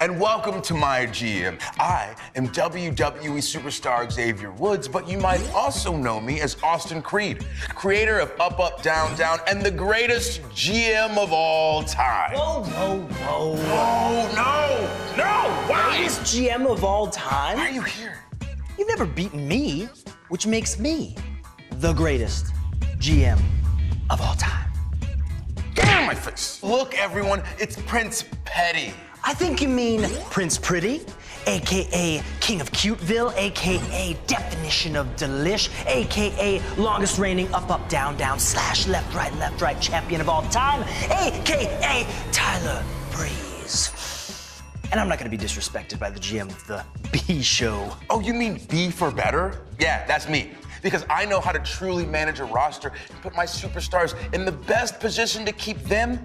And welcome to my GM. I am WWE superstar Xavier Woods, but you might also know me as Austin Creed, creator of Up, Up, Down, Down, and the greatest GM of all time. Whoa, whoa, whoa. Oh, no, no, why? Greatest GM of all time? Why are you here? You've never beaten me, which makes me the greatest GM of all time. Damn my face. Look, everyone, it's Prince Petty. I think you mean Prince Pretty, aka King of Cuteville, aka definition of delish, aka longest reigning up, up, down, down, slash left, right, left, right champion of all time, aka Tyler Breeze. And I'm not gonna be disrespected by the GM of the B show. Oh, you mean B for better? Yeah, that's me. Because I know how to truly manage a roster and put my superstars in the best position to keep them,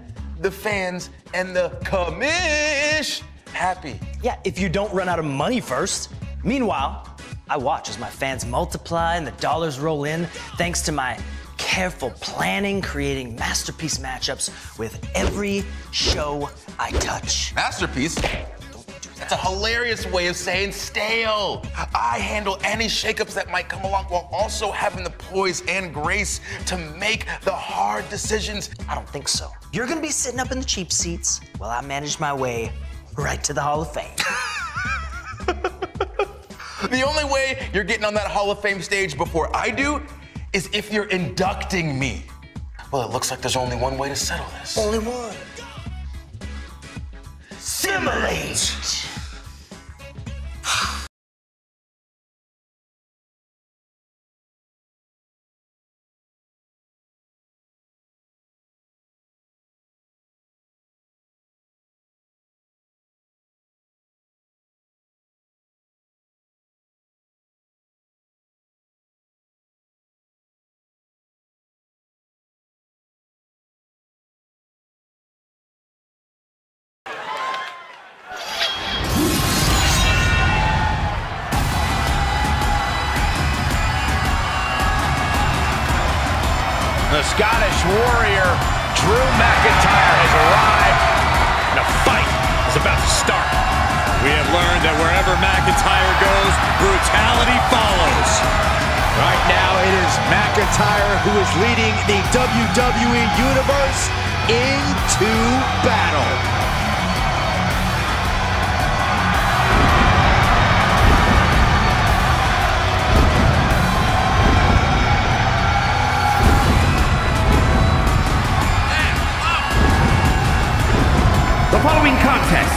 the fans, and the commish happy. Yeah, if you don't run out of money first. Meanwhile, I watch as my fans multiply and the dollars roll in thanks to my careful planning, creating masterpiece matchups with every show I touch. Masterpiece? That's a hilarious way of saying stale. I handle any shakeups that might come along while also having the poise and grace to make the hard decisions. I don't think so. You're gonna be sitting up in the cheap seats while I manage my way right to the Hall of Fame. The only way you're getting on that Hall of Fame stage before I do is if you're inducting me. Well, it looks like there's only one way to settle this. Only one. Simulate! Right now, it is McIntyre who is leading the WWE Universe into battle. The following contest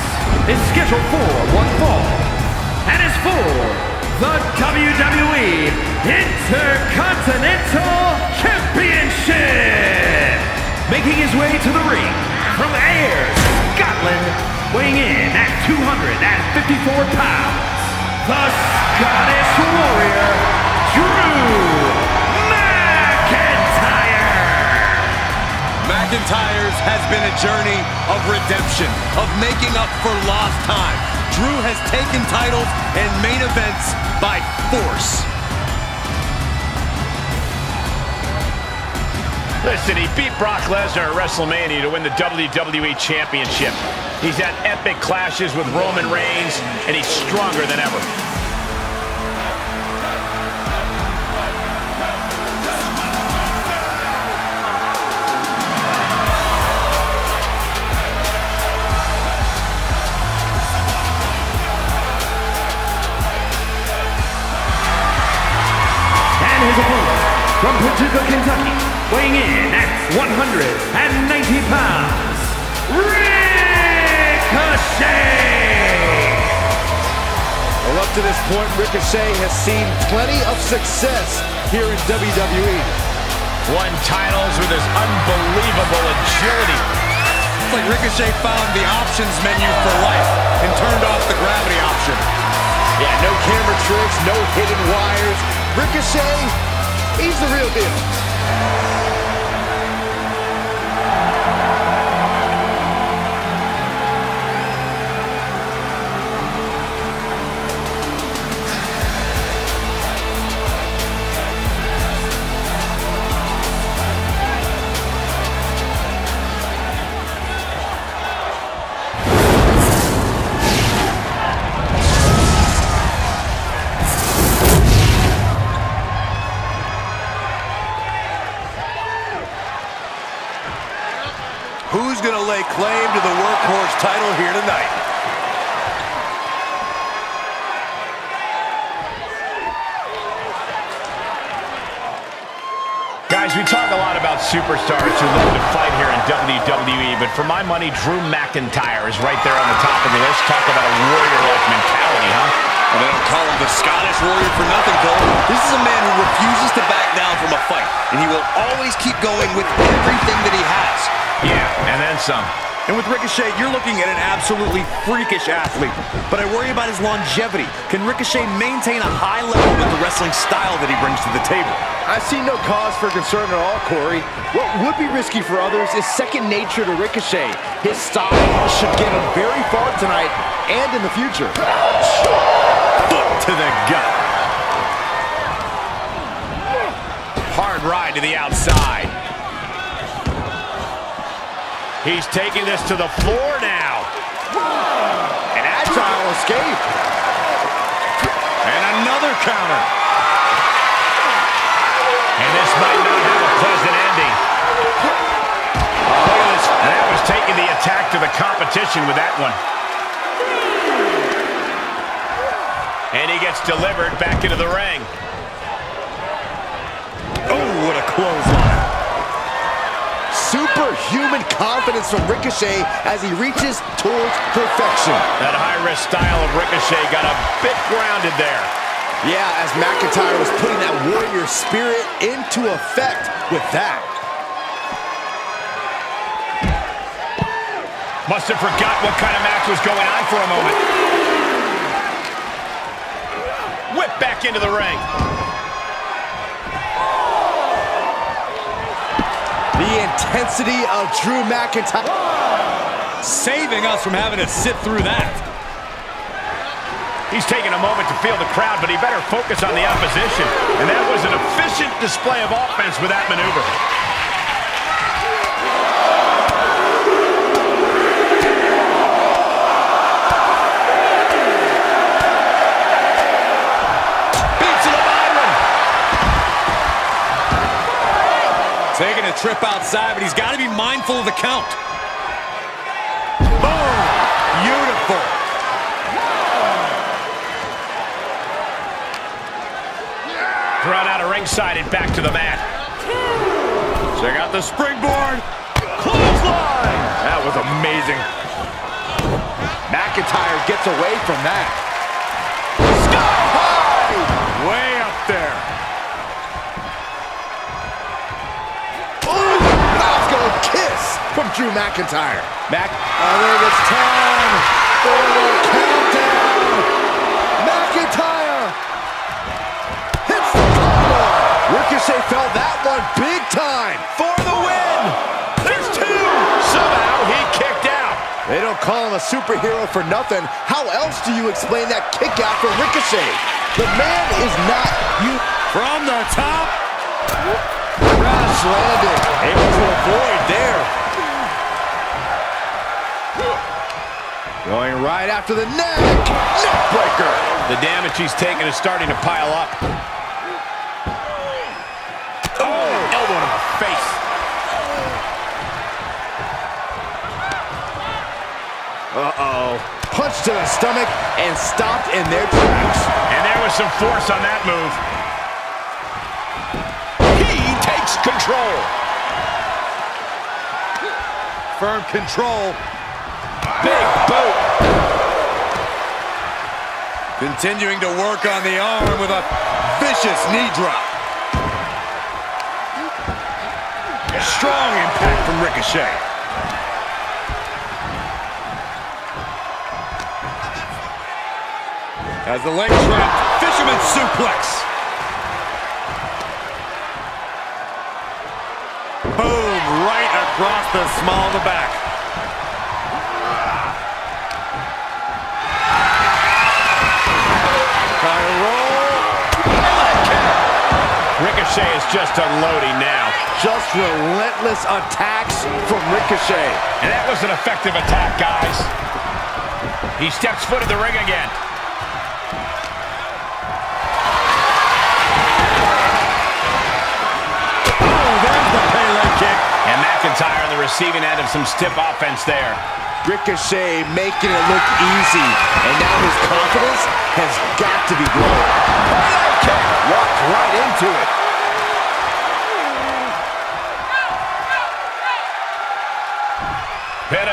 is scheduled for one fall and is for the WWE Intercontinental Championship. Making his way to the ring from Ayr, Scotland, weighing in at 254 pounds, the Scottish Warrior, Drew McIntyre. McIntyre's has been a journey of redemption, of making up for lost time. Drew has taken titles and main events by force. Listen, he beat Brock Lesnar at WrestleMania to win the WWE Championship. He's had epic clashes with Roman Reigns, and he's stronger than ever. From Paducah, Kentucky, weighing in at 190 pounds, Ricochet! Well, up to this point, Ricochet has seen plenty of success here in WWE. Won titles with his unbelievable agility. It's like Ricochet found the options menu for life and turned off the gravity option. Yeah, no camera tricks, no hidden wires. Ricochet, he's the real deal. Lay claim to the workhorse title here tonight. Guys, we talk a lot about superstars who love to fight here in WWE, but for my money, Drew McIntyre is right there on the top of the list. Talk about a warrior-like mentality, huh? And they don't call him the Scottish Warrior for nothing, Cole. This is a man who refuses to back down from a fight, and he will always keep going with everything that he has. Yeah, and then some. And with Ricochet, you're looking at an absolutely freakish athlete. But I worry about his longevity. Can Ricochet maintain a high level with the wrestling style that he brings to the table? I see no cause for concern at all, Corey. What would be risky for others is second nature to Ricochet. His style should get him very far tonight and in the future. To the gut. Hard ride to the outside. He's taking this to the floor now. An agile escape. And another counter. And this might not have a pleasant ending. And that was taking the attack to the competition with that one. And he gets delivered back into the ring. Oh, what a clothesline. Superhuman confidence from Ricochet as he reaches towards perfection. That high-risk style of Ricochet got a bit grounded there. Yeah, as McIntyre was putting that warrior spirit into effect with that. Must have forgot what kind of match was going on for a moment. Back into the ring. The intensity of Drew McIntyre. Saving us from having to sit through that. He's taking a moment to feel the crowd, but he better focus on the opposition. And that was an efficient display of offense with that maneuver. Trip outside, but he's got to be mindful of the count. Boom! Beautiful. Thrown out of ringside and back to the mat. Check out the springboard. Clothesline. That was amazing. McIntyre gets away from that. From Drew McIntyre. Mac, I think it's time for the countdown. McIntyre hits the combo. Ricochet felt that one big time for the win. There's two! Somehow he kicked out. They don't call him a superhero for nothing. How else do you explain that kick out from Ricochet? The man is not you. From the top. Crash landing. Able to avoid there. Going right after the neck. Neck breaker. The damage he's taken is starting to pile up. Oh, elbow to the face. Uh-oh. Punch to the stomach and stopped in their tracks. And there was some force on that move. He takes control. Firm control. Big boot. Continuing to work on the arm with a vicious knee drop. A strong impact from Ricochet. As the leg trap, fisherman suplex. Boom, right across the small of the back. Ricochet is just unloading now. Just relentless attacks from Ricochet. And that was an effective attack, guys. He steps foot in the ring again. Oh, there's the Pele kick. And McIntyre on the receiving end of some stiff offense there. Ricochet making it look easy, and now his confidence has got to be growing. Walked right into it.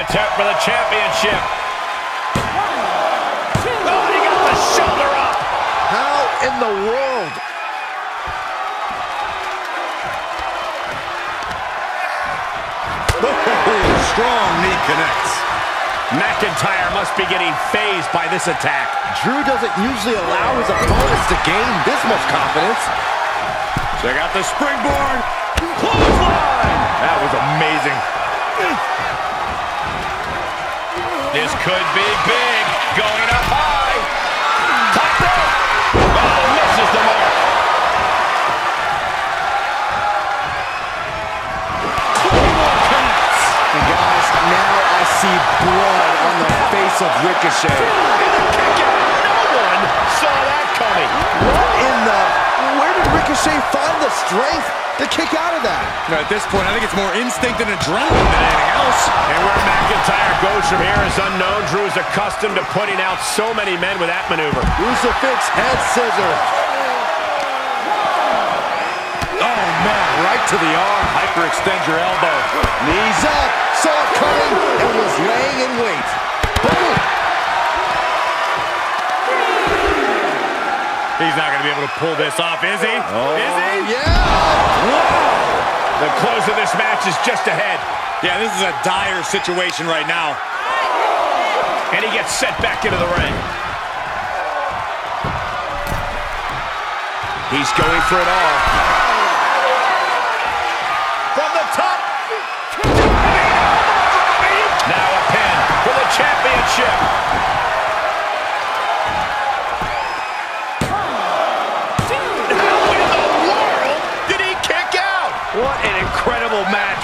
Attempt for the championship. Oh, he got the shoulder up. How in the world? Oh, strong knee connects. McIntyre must be getting fazed by this attack. Drew doesn't usually allow his opponents to gain this much confidence. Check out the springboard. Clothesline. That was amazing. This could be big. Going up high. Top rope. Oh, misses the mark. And guys, now I see blood on the face of Ricochet. No one saw that coming. What in the... Where did Ricochet find the strength to kick out of that? Now, at this point, I think it's more instinct and adrenaline than anything else. And where McIntyre goes from here is unknown. Drew is accustomed to putting out so many men with that maneuver. Crucifix head scissors. Oh, man, right to the arm. Hyperextend your elbow. Knees up. Saw it coming and was laying in wait. He's not going to be able to pull this off, is he? Oh, is he? yeah. Wow! The close of this match is just ahead. Yeah, this is a dire situation right now. And he gets set back into the ring. He's going for it all. From the top. Now a pin for the championship.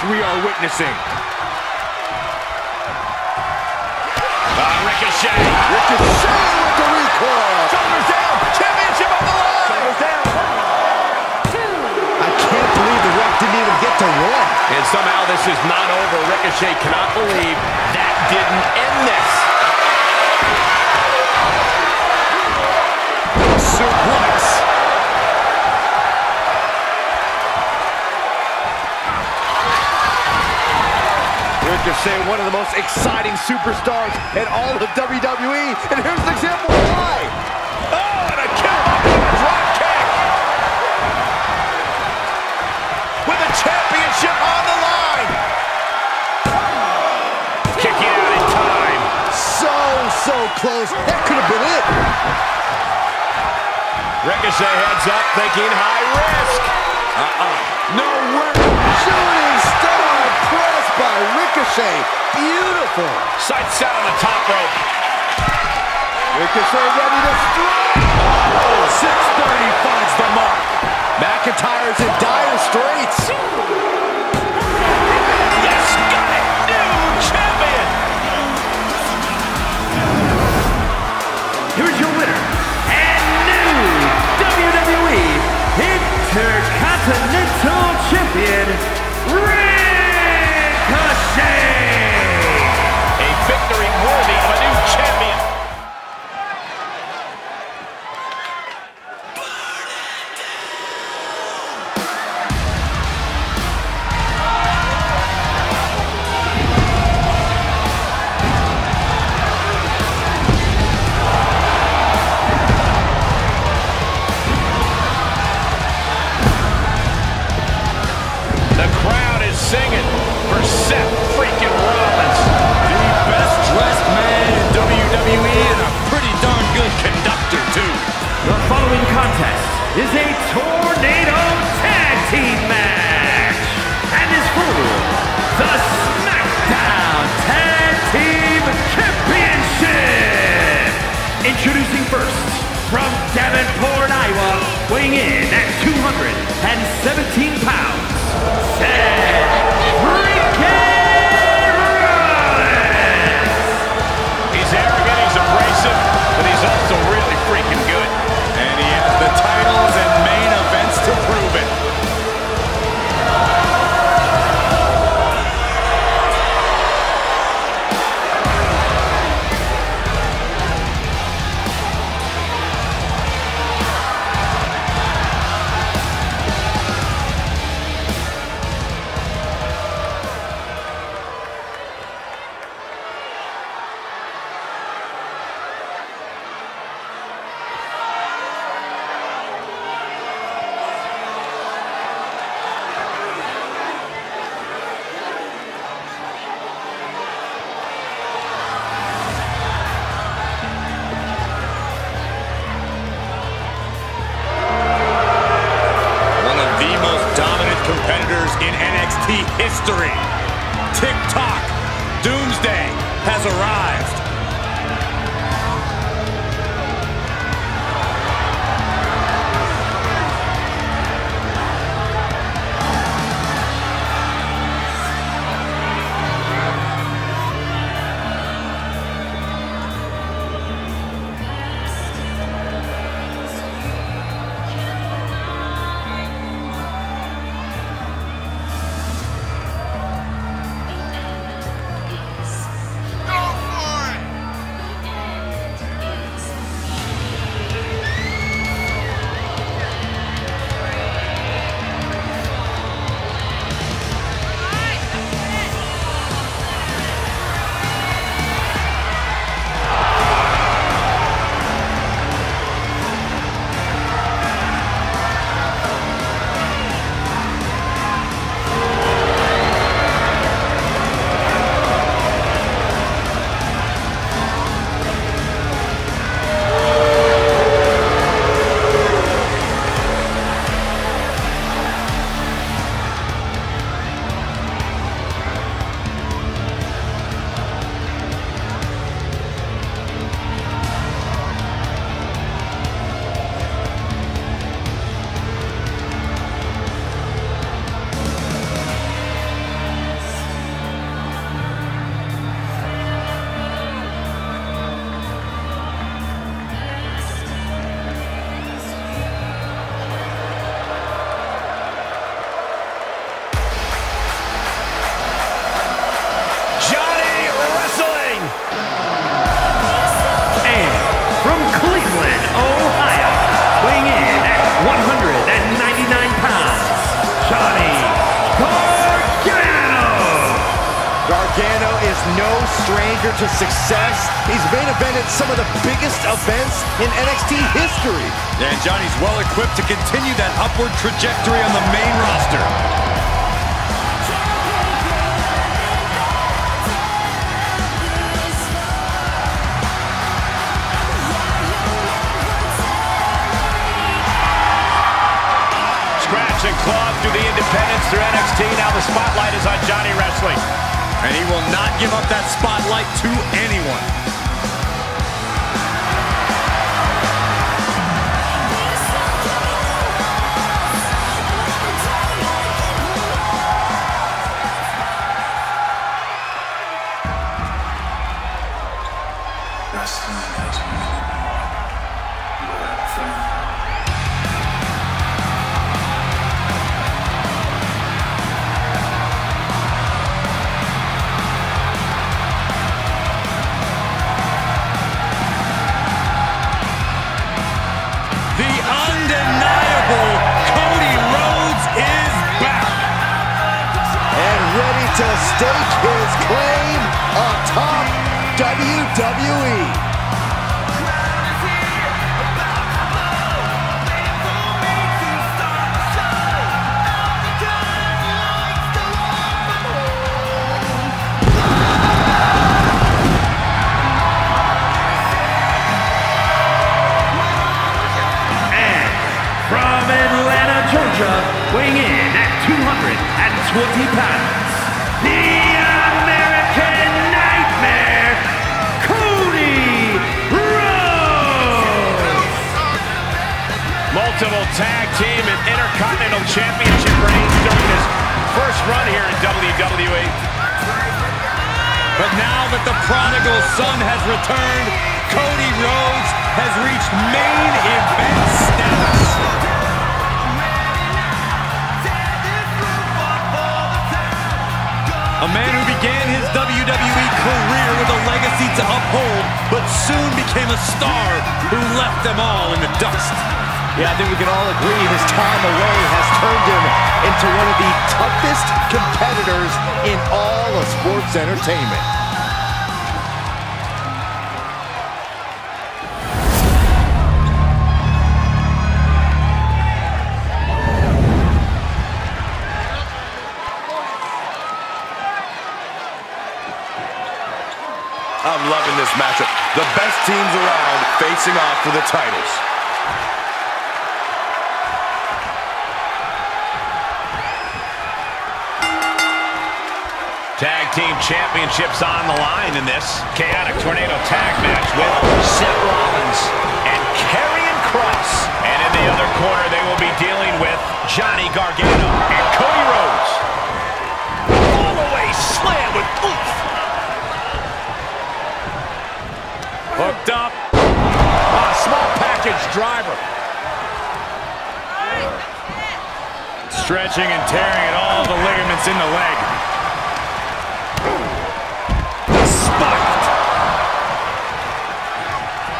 We are witnessing. Ah, Ricochet. Ricochet with the recoil. Shoulders down. Championship on the line. Shoulders down. I can't believe the ref didn't even get to one. And somehow this is not over. Ricochet cannot believe that didn't end this. Suplex. Ricochet, one of the most exciting superstars in all of WWE, and here's an example of why. Oh, and a kill with a drop kick. With a championship on the line. Kicking out in time. So, so close. That could have been it. Ricochet heads up thinking high risk. Uh-uh. No way. Shooting star Ricochet. Beautiful. Sights set on the top rope. Ricochet ready to strike. Oh, 630 finds the mark. McIntyre's in dire straits. 217 pounds, to success. He's main evented some of the biggest events in NXT history. And Johnny's well equipped to continue that upward trajectory on the main roster. Scratch and claw through the independents through NXT. Now the spotlight is on Johnny Wrestling. And he will not give up that spotlight to anyone. Stake his claim WWE. From Atlanta, Georgia, weighing in at 220 pounds, Tag team and intercontinental championship reigns during his first run here in WWE. But now that the prodigal son has returned, Cody Rhodes has reached main event status. A man who began his WWE career with a legacy to uphold, but soon became a star who left them all in the dust. Yeah, I think we can all agree his time away has turned him into one of the toughest competitors in all of sports entertainment. I'm loving this matchup. The best teams around facing off for the titles. Championships on the line in this chaotic tornado tag match with Seth Rollins and Karrion Kross. And in the other corner, they will be dealing with Johnny Gargano and Cody Rhodes. All the way slam with oomph. Hooked up. A small package driver. Stretching and tearing at all the ligaments in the leg. Spiked.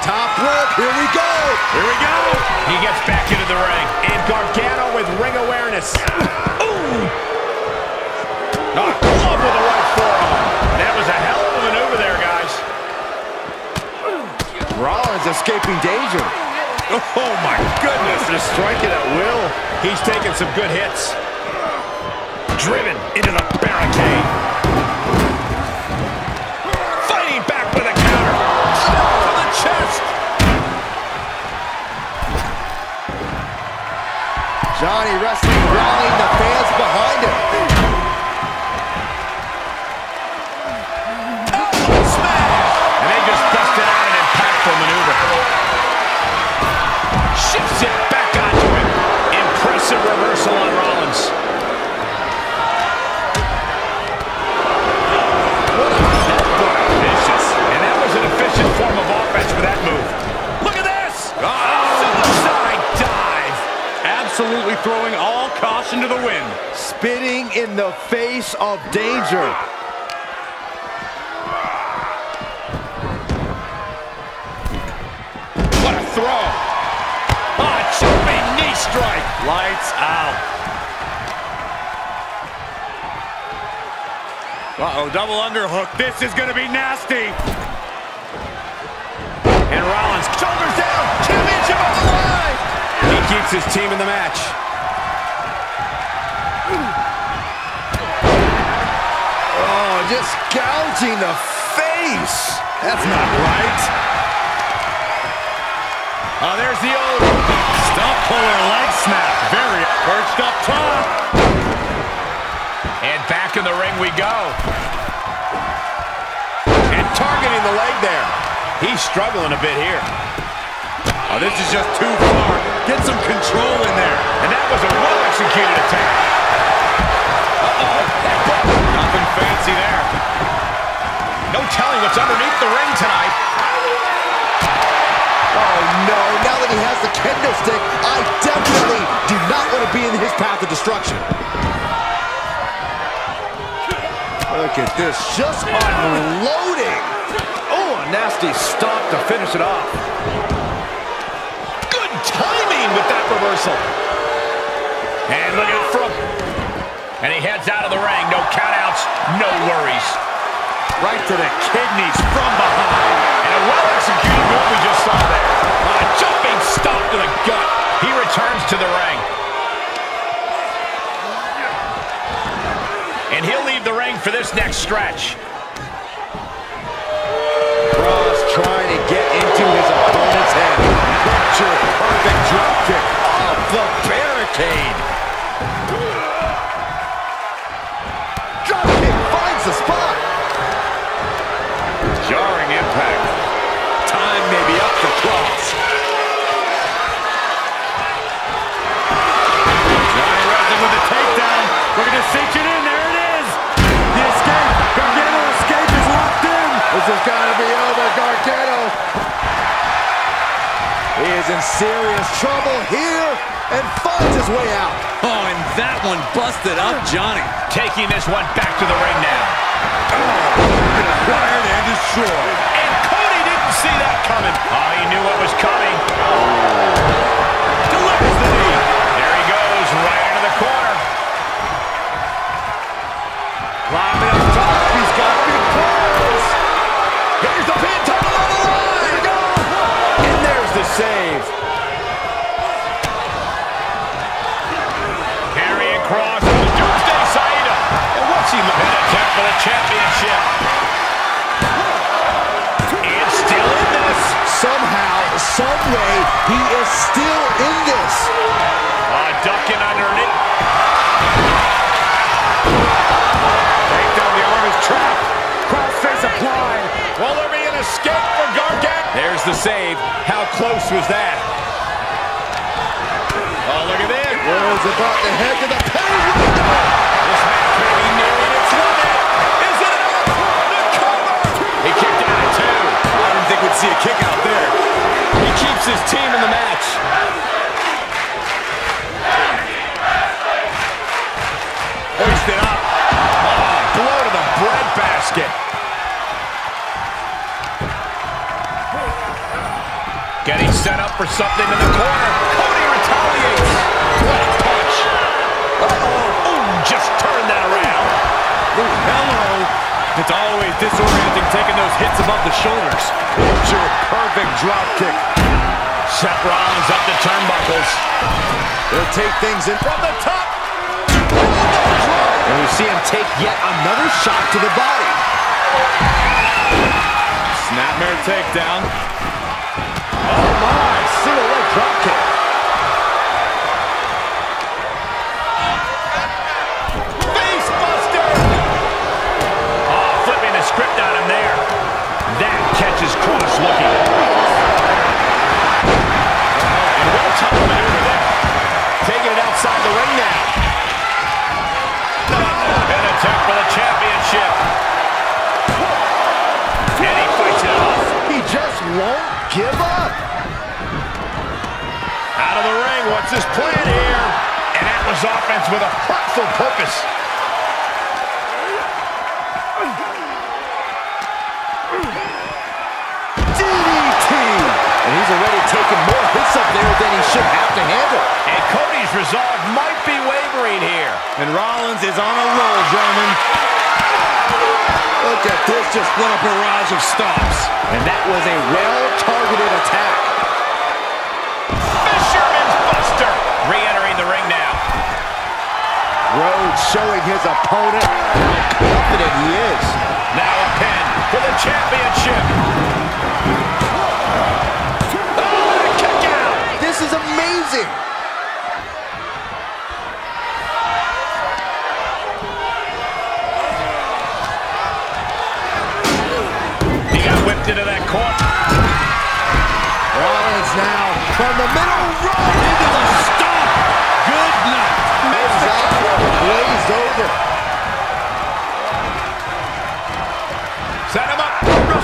Top rope, here we go. Here we go. He gets back into the ring. And Gargano with ring awareness. Ooh. A glove with a right forearm. That was a hell of a maneuver there, guys. Rollins escaping danger. Oh, my goodness. Just striking at will. He's taking some good hits. Driven into the barricade. Johnny Wrestling rallying the fans behind Absolutely throwing all caution to the wind. Spitting in the face of danger. What a throw. Ah, jumping knee strike. Lights out. Uh-oh, double underhook. This is going to be nasty. And Rollins, shoulders down, keeps his team in the match. Oh, just gouging the face. That's not right. Oh, there's the old stump puller leg snap. Very perched up top. And back in the ring we go. And targeting the leg there. He's struggling a bit here. Oh, this is just too far. Get some control in there. And that was a well-executed attack. Uh-oh. Nothing fancy there. No telling what's underneath the ring tonight. Oh no, now that he has the kendo stick, I definitely do not want to be in his path of destruction. Look at this, just unloading. Oh, a nasty stop to finish it off. Good timing with that reversal. And look at from. And he heads out of the ring. No countouts, no worries. Right to the kidneys from behind. And a well-executed move we just saw there. A jumping stop to the gut. He returns to the ring. And he'll leave the ring for this next stretch. He is in serious trouble here and finds his way out. Oh, and that one busted up Johnny. Taking this one back to the ring now. Acquired and destroyed. And Cody didn't see that coming. Oh, he knew what was coming. Delivers the knee. There he goes, right into the corner. Climbing up Looking at? Attempt for the championship. And still in this. Somehow, someway, he is still in this. Uh, ducking underneath. Take down the arm is trapped. Will there be an escape for Gargano? There's the save. How close was that? Oh, look at this. Rhodes about to head to the pin. This match kick out there. He keeps his team in the match. Hoisted up. Oh, blow to the breadbasket. Getting set up for something in the corner. Cody retaliates. What a punch. Uh-oh. Ooh, just turned that around. Ooh, hello. It's always disorienting taking those hits above the shoulders. Picture perfect drop kick. Seth Rollins up the turnbuckles. They'll take things in From the top. And we see him take yet another shot to the body. Snapmare takedown. Oh my, single leg drop kick. What's his plan here? And that was offense with a hurtful purpose. DDT. And he's already taken more hits up there than he should have to handle. And Cody's resolve might be wavering here. And Rollins is on a roll, gentlemen. Look at this, just one a barrage of stops. And that was a well-targeted attack. Showing his opponent how confident he is. Now a pin for the championship. Oh, kick out. This is amazing. He got whipped into that corner. Rollins now from the middle, right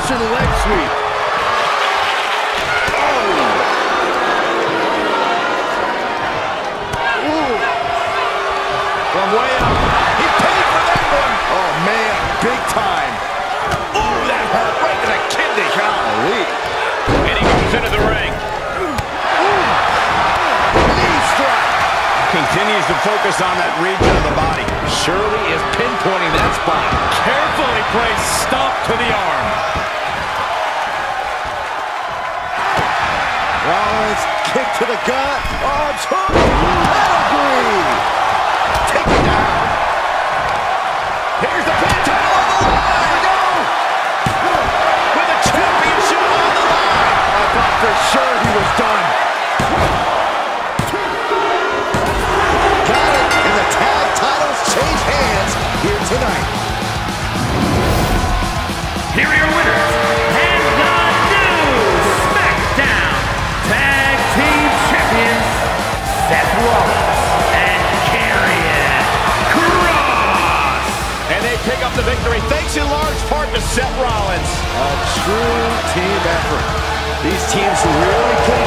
Russian leg sweep. Oh. Ooh. From way up. He paid for that one. Oh, man, big time. Ooh, that hurt right to the kidney. Golly. And he goes into the ring. Continues to focus on that region of the body. Shirley is pinpointing that spot. Carefully placed stomp to the arm. Rollins kick to the gut. Arms hook. Pedigree. Take it down. Here's the pin title on the line. With the championship on the line. I thought for sure true team effort. These teams really put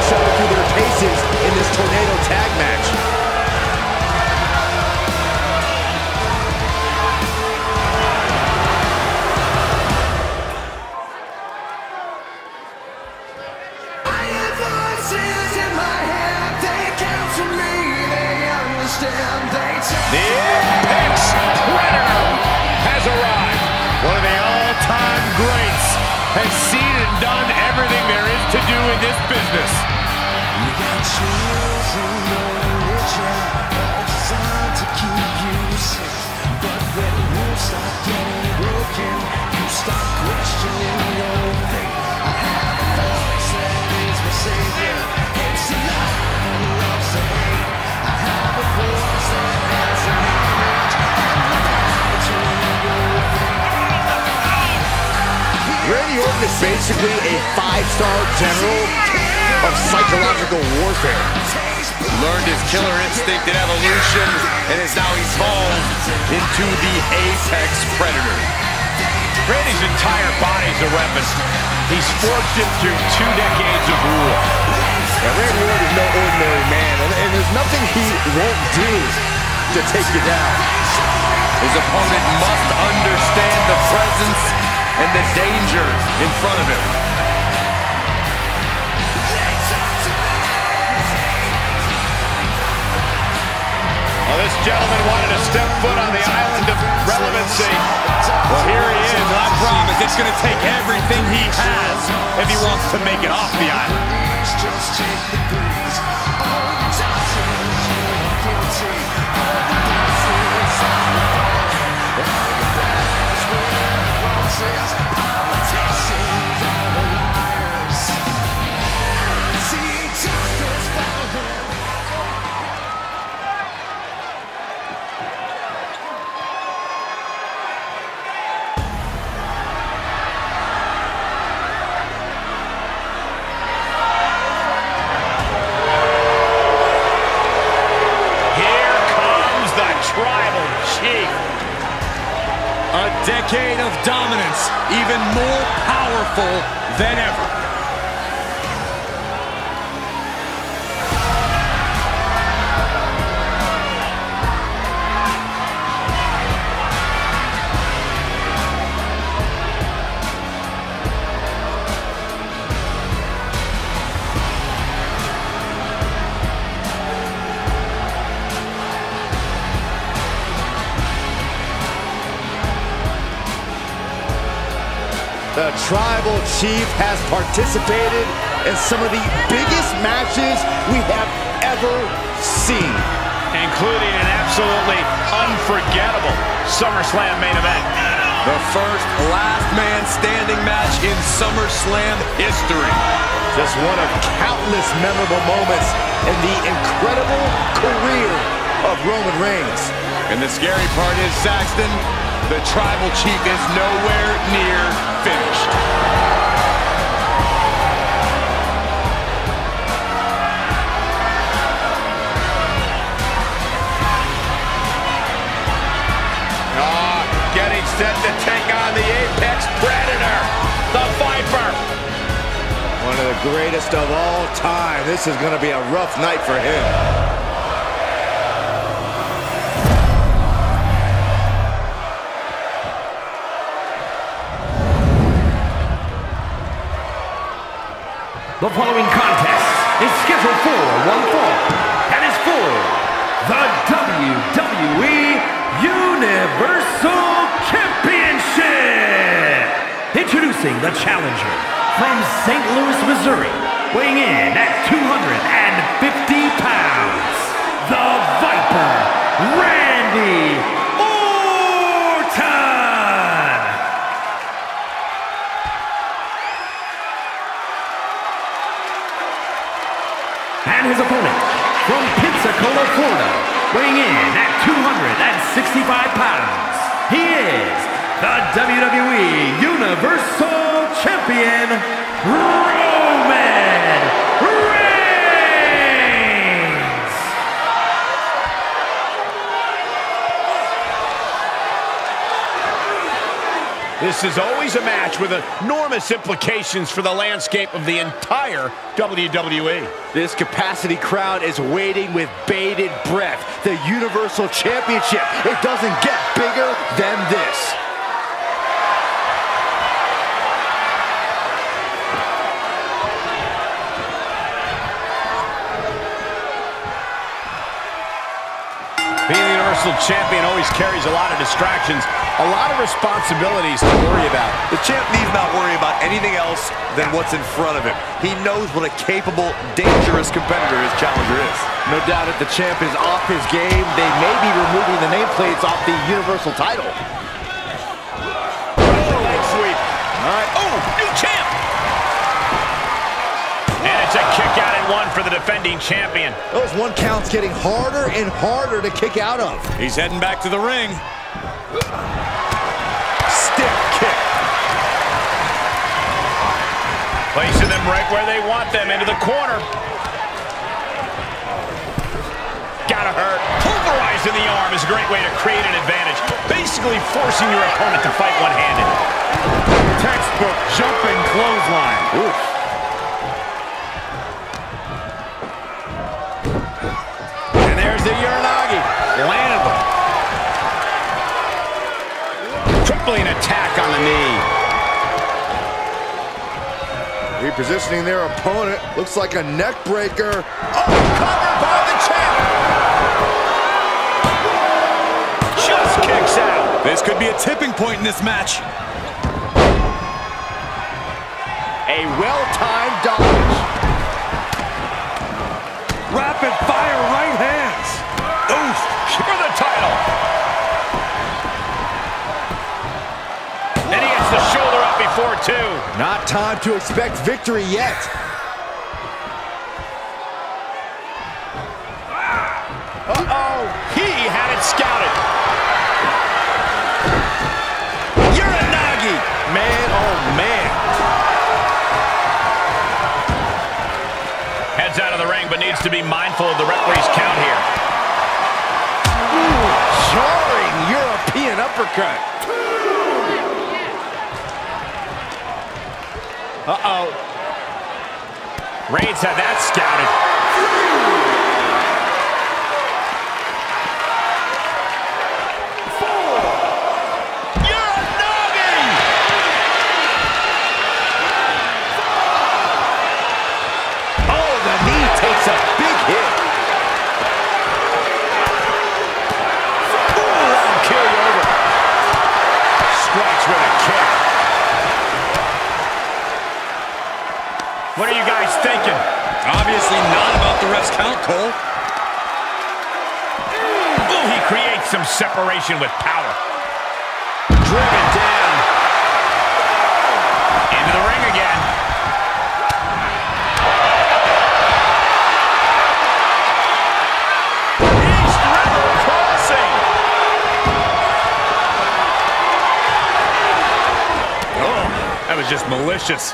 Orton is basically a five-star general of psychological warfare. Learned his killer instinct in evolution and is now evolved into the apex predator. Randy's entire body's a weapon. He's forged it through two decades of war. Now, Randy Orton is no ordinary man, and, and there's nothing he won't do to take you down. His opponent must understand the presence and the danger in front of him. Well, this gentleman wanted to step foot on the island of relevancy. Well, here he is, and I promise it's going to take everything he has if he wants to make it off the island. Decade of dominance, even more powerful than ever. Chief has participated in some of the biggest matches we have ever seen. including an absolutely unforgettable SummerSlam main event. The first last man standing match in SummerSlam history. Just one of countless memorable moments in the incredible career of Roman Reigns. And the scary part is, Saxton, the Tribal Chief is nowhere near finished. The Apex Predator, the Viper. One of the greatest of all time. This is going to be a rough night for him. The following contest is scheduled for one fall Introducing the challenger from St. Louis, Missouri, weighing in at 250 pounds, the Viper, Randy Orton. and his opponent from Pensacola, Florida, weighing in at 265 pounds. He is the WWE Universal Champion, Roman Reigns. This is always a match with enormous implications for the landscape of the entire WWE. This capacity crowd is waiting with bated breath. The Universal Championship. It doesn't get bigger than this. Being the Universal Champion always carries a lot of distractions, a lot of responsibilities to worry about. The champ needs not worry about anything else than what's in front of him. He knows what a capable, dangerous competitor his challenger is. No doubt if the champ is off his game, they may be removing the nameplates off the Universal title. Leg sweep. All right. Oh, new champ. And one for the defending champion. Those one counts getting harder and harder to kick out of. He's heading back to the ring. Stiff kick. Placing them right where they want them, into the corner. Gotta hurt. Pulverizing the arm is a great way to create an advantage. Basically forcing your opponent to fight one-handed. Textbook jumping clothesline. Oof. Attack on the knee. Repositioning their opponent. Looks like a neck breaker. Oh, covered by the champ. Just kicks out. This could be a tipping point in this match. A well-timed dodge. Rapid fire right two. Not time to expect victory yet. Uh-oh. He had it scouted. Uranage. Man, oh man. Heads out of the ring, but needs to be mindful of the referee's count here. Jarring European uppercut. Uh-oh. Reigns had that scouted. Count, Cole. Ooh, he creates some separation with power. Driven down. Into the ring again. Oh, that was just malicious.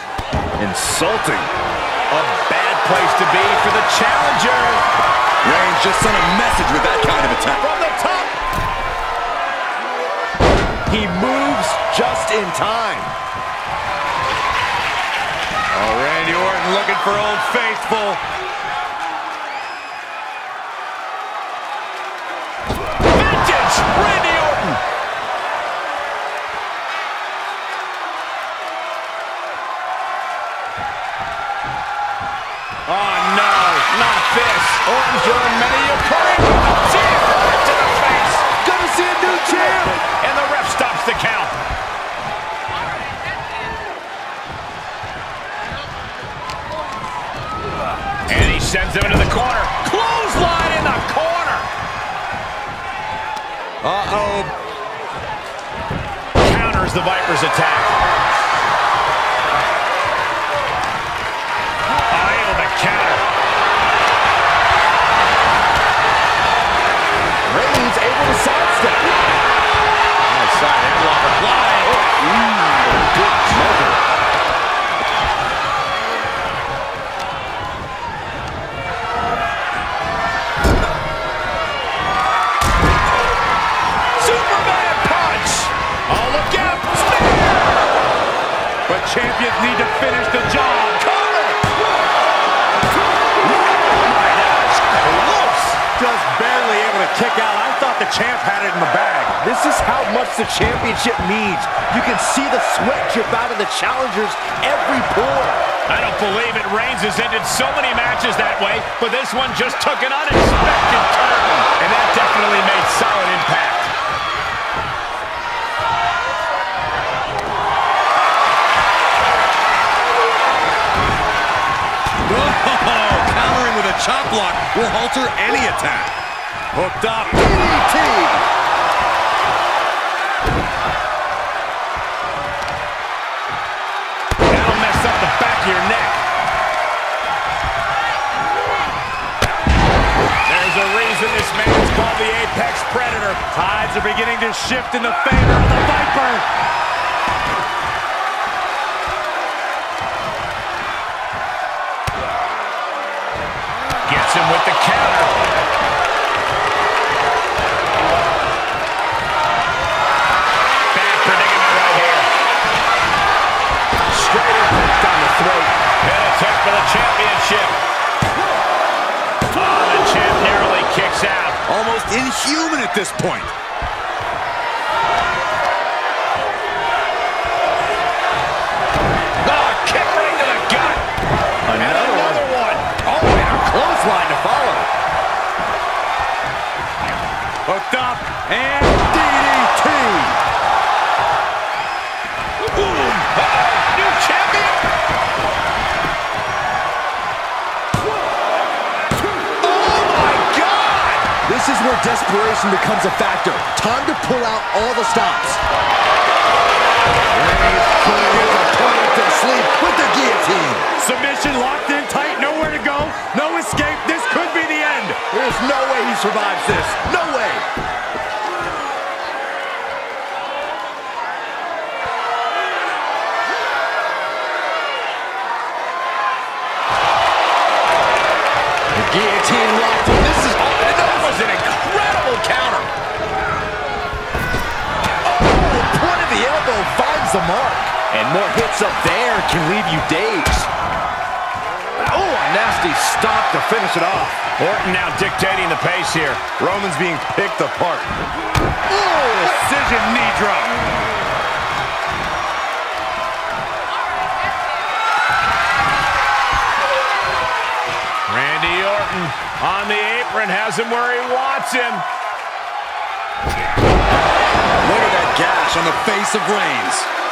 Insulting. Place to be for the challenger. Reigns just sent a message with that kind of attack. From the top. He moves just in time. Oh, Randy Orton looking for Old Faithful. Orton's doing many occurring. Jam right to the face. Gonna see a new champ. And the ref stops the count. And he sends him into the corner. Clothesline in the corner. Uh-oh. Counters the Viper's attack. Kick out. I thought the champ had it in the bag. This is how much the championship means. You can see the sweat drip out of the challengers every pore. I don't believe it. Reigns has ended so many matches that way, but this one just took an unexpected turn. And that definitely made solid impact. Oh, countering with a chop block will halter any attack. Hooked up. DDT. That'll mess up the back of your neck. There's a reason this man's called the Apex Predator. Tides are beginning to shift in the favor of the Viper. for the championship. Oh, the champ narrowly kicks out. Almost inhuman at this point. Oh, kick right to the gut. Another, another one. one. Oh, and a clothesline to follow. Hooked up and... where desperation becomes a factor. Time to pull out all the stops. Reigns putting his opponent to sleep with the guillotine. Submission locked in tight. Nowhere to go. No escape. This could be the end. There's no way he survives this. No way. The guillotine hits up there can leave you dazed. Oh, a nasty stop to finish it off. Orton now dictating the pace here. Roman's being picked apart. Oh, precision knee drop. Randy Orton on the apron has him where he wants him. Look at that gash on the face of Reigns.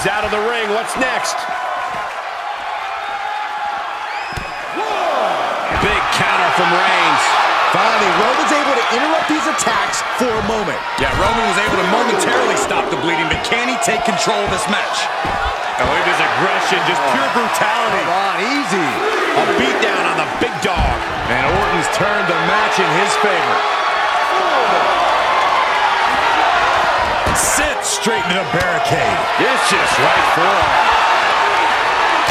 Heads out of the ring. What's next? Big counter from Reigns. Finally, Roman's able to interrupt these attacks for a moment. Yeah, Roman was able to momentarily stop the bleeding, but can he take control of this match? And look at his aggression, just pure oh, brutality. Come on, easy. A beatdown on the big dog. And Orton's turned the match in his favor. Sent straight into the barricade. It's just right forearm.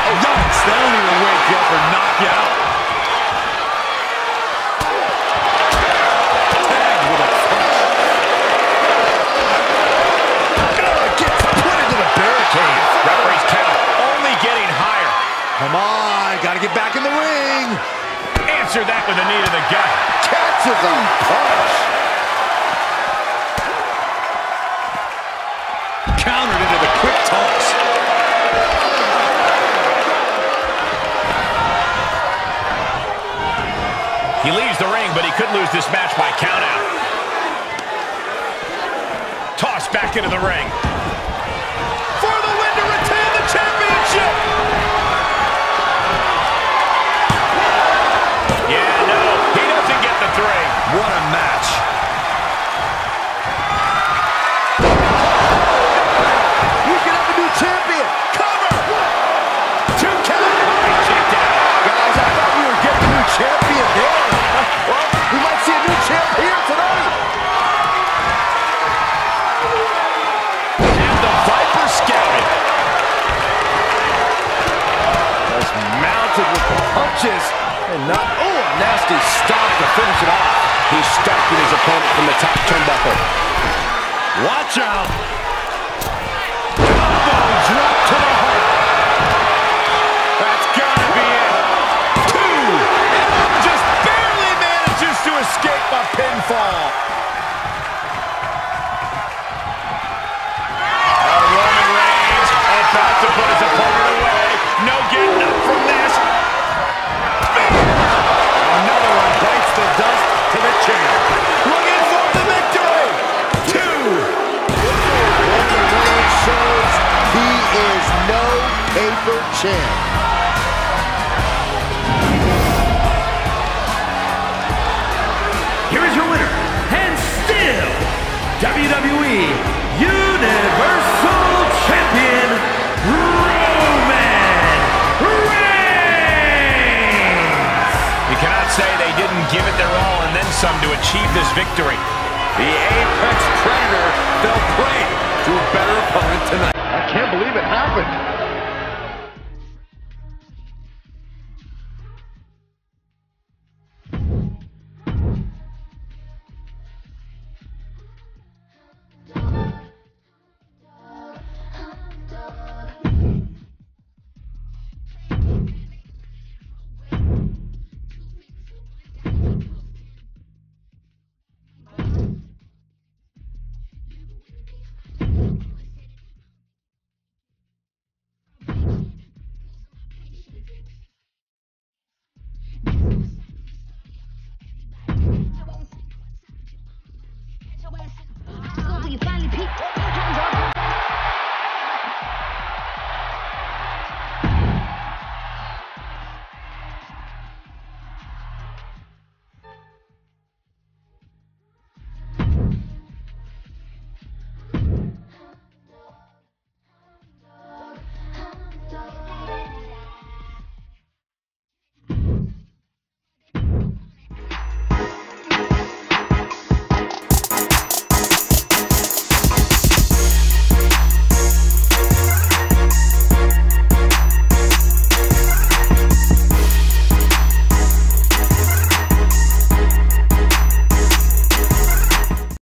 Yikes, that'll either wake you up or knock you out. Tagged with a punch. Ugh, Gets put into the barricade. Referee's count only getting higher. Come on, gotta get back in the ring. Answer that with a knee to the gut. Catches a punch. Could lose this match by countout. Tossed back into the ring. Watch paper champ. Here is your winner, and still WWE Universal Champion, Roman Reigns! You cannot say they didn't give it their all and then some to achieve this victory. The Apex Predator fell prey to a better opponent tonight. I can't believe it happened.